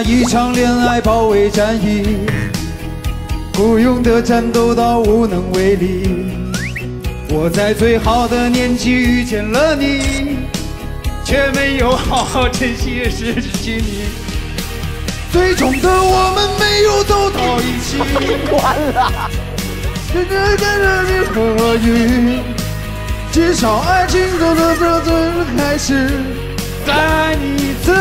一场恋爱保卫战役，孤勇的战斗到无能为力。我在最好的年纪遇见了你，却没有好好珍惜失去你。最终的我们没有走到一起。完了。跟着跟着你和雨，至少爱情从这这这开始，再爱你一次。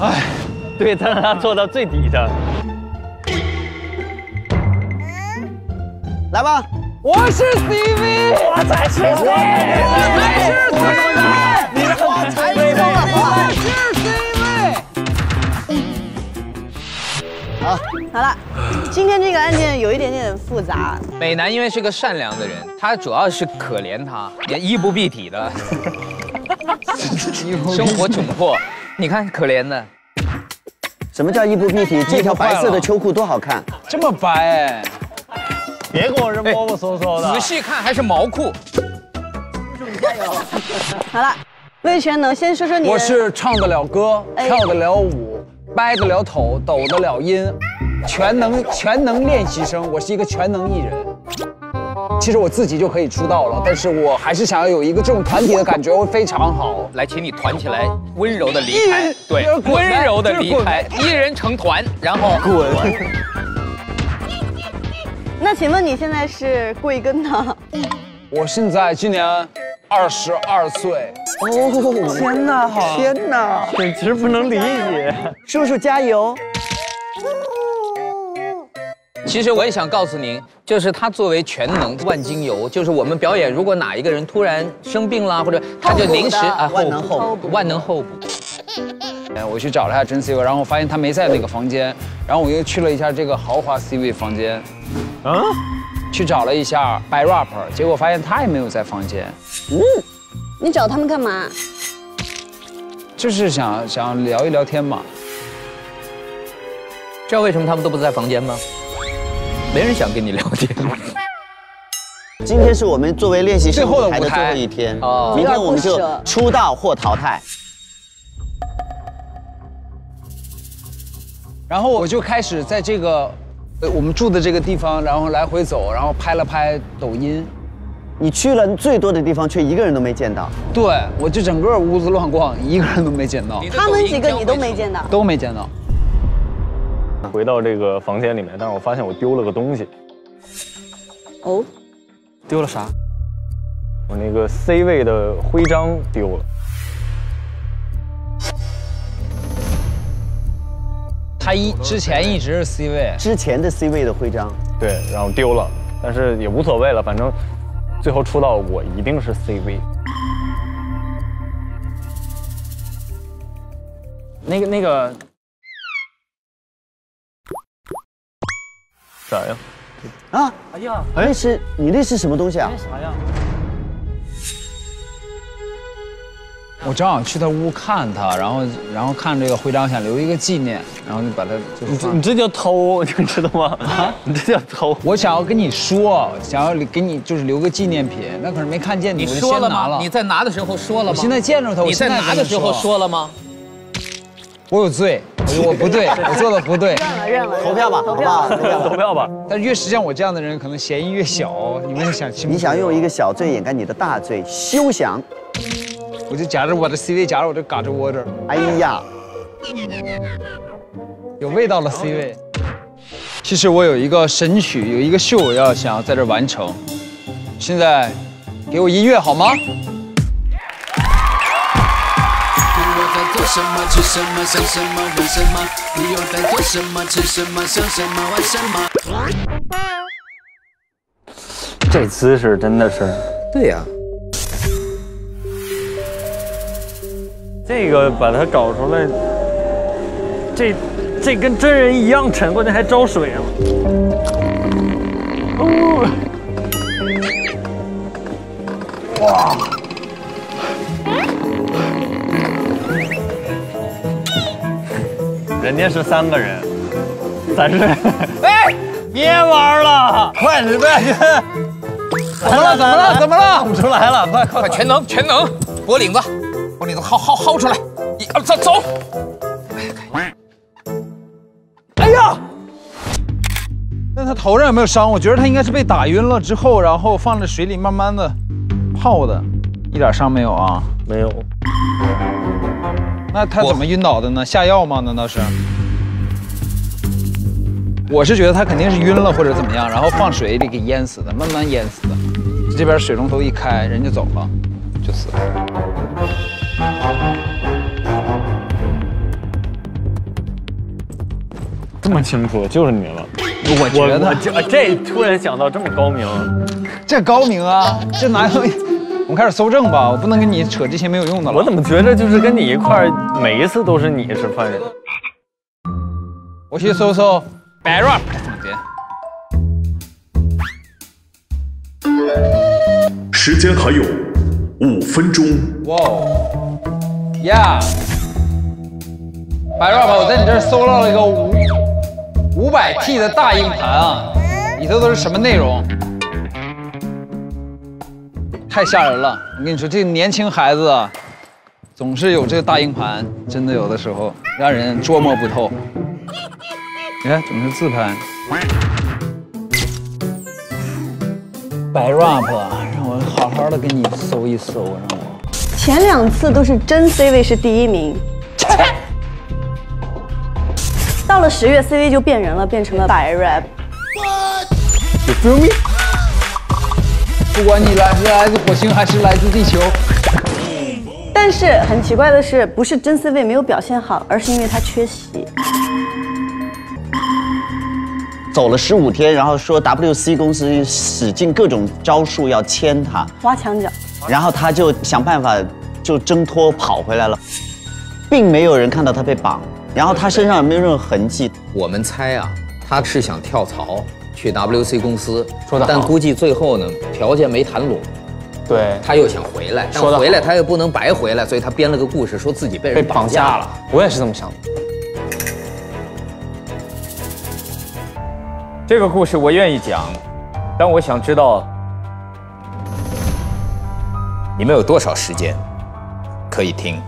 哎，对，再让他坐到最底的。来吧，我是 CV，我才是 CV，我才是 CV，你是我才是 CV，我是 CV。好，好了，今天这个案件有一点点复杂。美男因为是个善良的人，他主要是可怜他，也衣不蔽体的，生活窘迫。你看可怜的，什么叫衣不蔽体？这条白色的秋裤多好看，这么白哎！别跟我这摸摸搜搜的。仔细看还是毛裤。好了，魏全能先说说你的。我是唱得了歌，跳得了舞，掰得了头，抖得了音，全能全能练习生。我是一个全能艺人。其实我自己就可以出道了，但是我还是想要有一个这种团体的感觉，会非常好。来，请你团起来，温柔的离开。对，温柔的离开，一人成团，然后滚。那请问你现在是贵庚呢？我现在今年二十二岁。哦，天哪，天哪，简直不能理解。叔叔加油！其实我也想告诉您，就是他作为全能万金油，就是我们表演，如果哪一个人突然生病啦，或者他就临时啊万能候补，万能候补。哎，我去找了一下真 C 位，然后我发现他没在那个房间，然后我又去了一下这个豪华 C 位房间，啊，去找了一下 By Rapper，结果发现他也没有在房间。嗯，你找他们干嘛？就是想想聊一聊天嘛。知道为什么他们都不在房间吗？没人想跟你聊天。今天是我们作为练习生舞台的最后一天，哦明天我们就出道或淘汰。然后我就开始在这个，呃，我们住的这个地方，然后来回走，然后拍了拍抖音。你去了最多的地方，却一个人都没见到。对，我就整个屋子乱逛，一个人都没见到。他们几个你都没见到？都没见到。回到这个房间里面，但是我发现我丢了个东西。哦，丢了啥？我那个 C 位的徽章丢了。他一之前一直是 C 位，之前的 C 位的徽章，对，然后丢了，但是也无所谓了，反正最后出道我一定是 C 位。那个那个啥呀？啊！哎呀，那是你那是什么东西啊？那啥呀？我正好去他屋看他，然后然后看这个徽章，想留一个纪念，然后就把它就你这你这叫偷，你知道吗？啊，你这叫偷。我想要跟你说，想要给你就是留个纪念品，那可是没看见你，你说了吗？先拿了。你在拿的时候说了吗？我现在见着他，我现在现拿的时候说了吗？我有罪，我我不对，我做的不对。认了认了，投票吧，投好不好？票。投票吧投票吧。但越是像我这样的人，可能嫌疑越小。你们想清楚？你想用一个小罪掩盖你的大罪，休想！我就夹着我的 CV，夹着我的嘎吱窝这儿，哎呀，有味道了 C 位。其实我有一个神曲，有一个秀要想要在这儿完成。现在给我音乐好吗？什么？吃什么？想什么？玩什么？你又在做什么？吃什么？想什么？玩什么？这姿势真的是，对呀、这个把它搞出来，这这跟真人一样沉，关键还招水了。哇！人家是三个人，咱是 哎，别玩了，快点快点！怎么了？怎么了？怎么了？不出来了，快快快全能全能，脖领子，脖领子薅薅薅出来，一啊走走。哎呀！那他头上有没有伤？我觉得他应该是被打晕了之后，然后放在水里慢慢的泡的，一点伤没有啊？没有，那他怎么晕倒的呢？下药吗？难道是？我是觉得他肯定是晕了或者怎么样，然后放水里给淹死的，慢慢淹死的。这边水龙头一开，人就走了，就死了。这么清楚就是你了。我觉得我这这突然想到这么高明，这高明啊，这哪有？我们开始搜证吧，我不能跟你扯这些没有用的了。我怎么觉得就是跟你一块儿，每一次都是你是犯人？我去搜搜 Bad Rap 的房间。时间还有五分钟。哇哦，Yeah，白 rap，我在你这儿搜到了一个五五百 T 的大硬盘啊，里头都是什么内容？太吓人了！我跟你说，这个年轻孩子啊，总是有这个大硬盘，真的有的时候让人捉摸不透。你看，怎么是自拍？白 rap，让我好好的给你搜一搜，让我。前两次都是真 C 位是第一名，到了十月 C 位就变人了，变成了白 rap。不管你来是来自火星还是来自地球，但是很奇怪的是，不是真 C 位没有表现好，而是因为他缺席。走了十五天，然后说 WC 公司使尽各种招数要签他，挖墙脚，然后他就想办法就挣脱跑回来了，并没有人看到他被绑，然后他身上也没有任何痕迹。我们猜啊，他是想跳槽去 WC 公司，但估计最后呢条件没谈拢，对，他又想回来，但说回来他又不能白回来，所以他编了个故事，说自己被被人绑架了绑架了。，我也是这么想的。这个故事我愿意讲，但我想知道你们有多少时间可以听？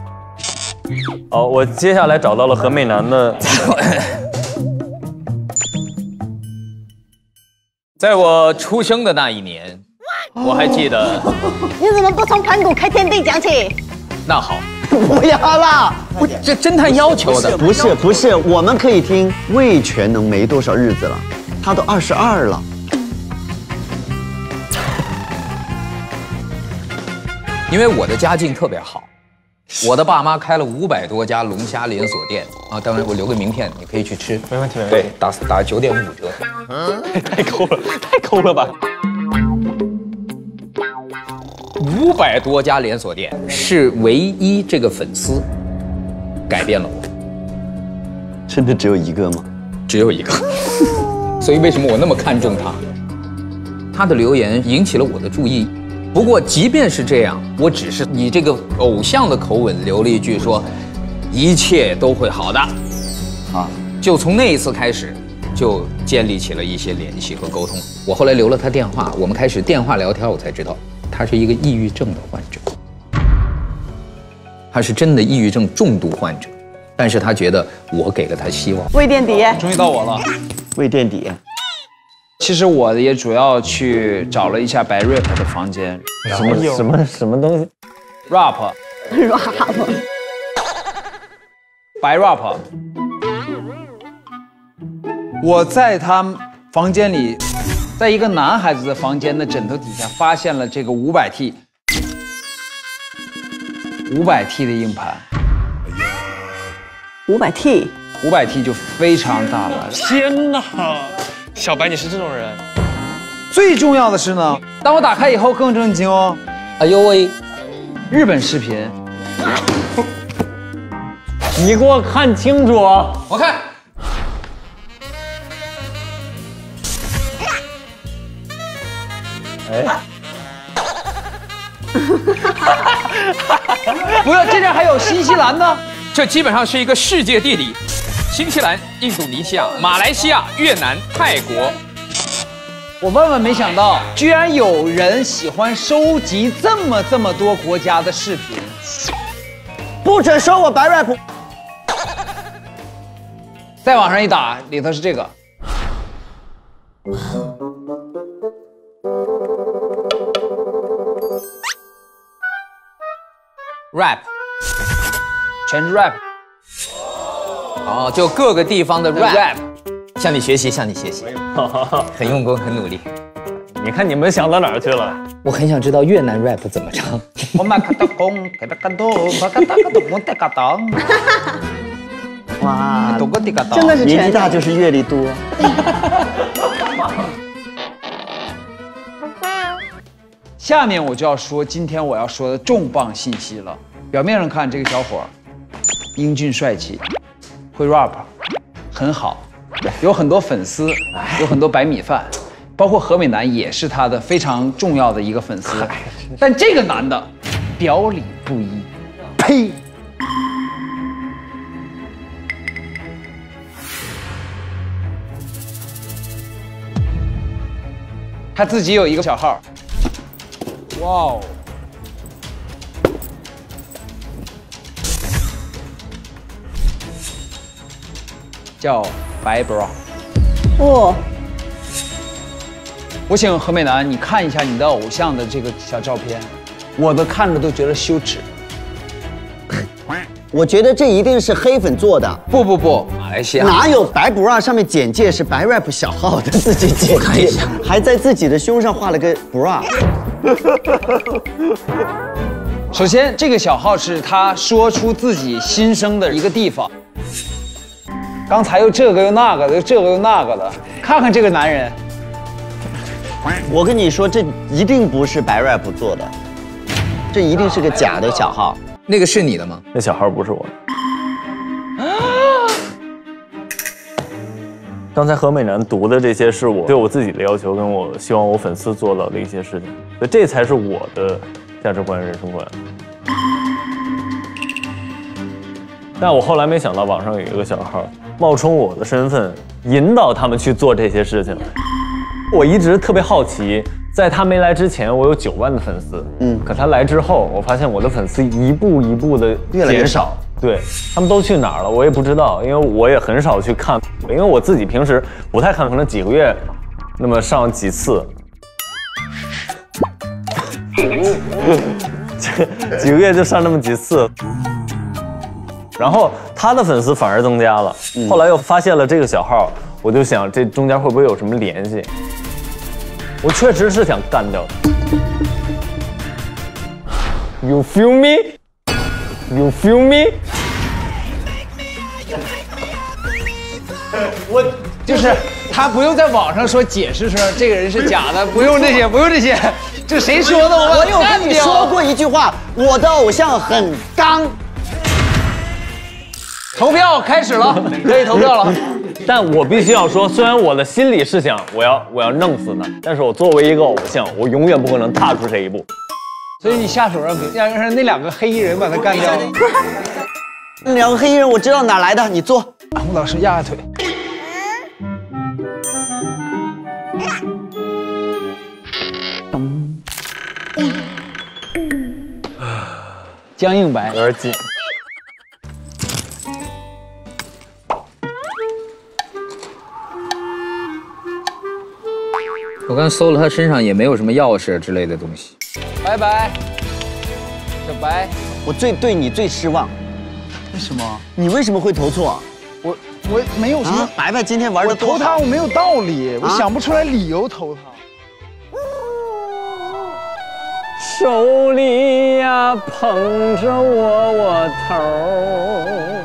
哦，我接下来找到了何美男的，在我出生的那一年，我还记得。你怎么不从盘古开天地讲起？那好，不要啦！这侦探要求的。不是不是，我们可以听魏全能没多少日子了，他都二十二了。因为我的家境特别好，我的爸妈开了五百多家龙虾连锁店啊，当然我留个名片，你可以去吃。没问题，没问题。对，打打九点五折。太抠了，太抠了吧？五百多家连锁店是唯一这个粉丝改变了我，真的只有一个吗？只有一个。所以为什么我那么看重他？他的留言引起了我的注意。不过即便是这样，我只是以这个偶像的口吻留了一句说，一切都会好的。啊，就从那一次开始，就建立起了一些联系和沟通。我后来留了他电话，我们开始电话聊天，我才知道他是一个抑郁症的患者，他是真的抑郁症重度患者，但是他觉得我给了他希望。未垫底，终于到我了。未垫底。其实我也主要去找了一下白 rap 的房间。什么什么什么东西？，rap。Rap 白 rap。我在他房间里，在一个男孩子的房间的枕头底下发现了这个五百 T，五百 T 的硬盘，五百 T，五百 T 就非常大了。天哪，小白你是这种人？最重要的是呢，当我打开以后更震惊哦，哎呦喂，日本视频，你给我看清楚！我看哎 不要，这边还有新西兰呢。这基本上是一个世界地理：新西兰、印度尼西亚、马来西亚、越南、泰国。我万万没想到，居然有人喜欢收集这么这么多国家的视频。不准说我白 rap。再往上一打，里头是这个。rap，全是 rap，哦，就各个地方的 rap，, 向你学习，向你学习，很用功，很努力。你看你们想到哪儿去了？我很想知道越南 rap 怎么唱。哇。真的是年纪大就是阅历多。下面我就要说今天我要说的重磅信息了。表面上看，这个小伙儿英俊帅气，会 rap，很好，有很多粉丝，有很多白米饭，包括何美男也是他的非常重要的一个粉丝。但这个男的表里不一，呸！他自己有一个小号，哇哦！叫白 bra。哦，我请何美男，你看一下你的偶像的这个小照片，我都看着都觉得羞耻。我觉得这一定是黑粉做的，不不不，马来西亚哪有白 bra 上面简介是白 rap 小号的自己简介 看一下，还在自己的胸上画了个 bra。首先，这个小号是他说出自己心声的一个地方。刚才又这个又那个的，又这个又那个的，看看这个男人，我跟你说，这一定不是白 rap 做的，这一定是个假的小号。那个是你的吗？那小号不是我的。刚才何美男读的这些是我对我自己的要求，跟我希望我粉丝做到的一些事情，所以这才是我的价值观、人生观。但我后来没想到，网上有一个小号冒充我的身份，引导他们去做这些事情。我一直特别好奇，在他没来之前，我有九万的粉丝，嗯，可他来之后，我发现我的粉丝一步一步的越来越少。对他们都去哪儿了，我也不知道，因为我也很少去看，因为我自己平时不太看，可能几个月那么上几次，几个月就上那么几次，然后他的粉丝反而增加了，后来又发现了这个小号，我就想这中间会不会有什么联系？我确实是想干掉他。You feel me? You feel me? 我就是他不用在网上说解释说这个人是假的，不用这些，不用这些，这谁说的？我我有跟你说过一句话，我的偶像很刚。投票开始了，可以投票了。但我必须要说，虽然我的心里是想我要我要弄死他，但是我作为一个偶像，我永远不可能踏出这一步。所以你下手让让让那两个黑衣人把他干掉了。那两个黑衣人我知道哪来的，你坐。洪老师压压腿。僵硬白，有点紧。我刚搜了他身上也没有什么钥匙之类的东西。拜拜，小白。我最对你最失望，为什么？你为什么会投错？我我没有什么啊，白白今天玩我的多好投他我。没有道理，我啊想不出来理由投他。手里呀捧着窝窝头儿，